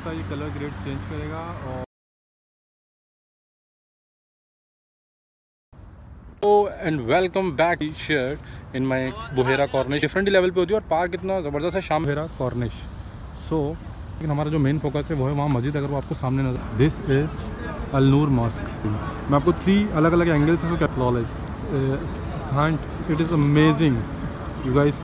सा ये colour grade change करेगा और and welcome back shirt in my बुहेरा Cornish different level पे होती है और पार्क इतना ज़बरदस्त है शाम बुहेरा कॉर्निश सो लेकिन हमारा जो मेन फोकस है वो है वहाँ मस्जिद अगर वो आपको सामने नज़र दिस इज़ अलनूर मॉस्क मैं आपको थ्री अलग अलग एंगल्स से flawless it is amazing you guys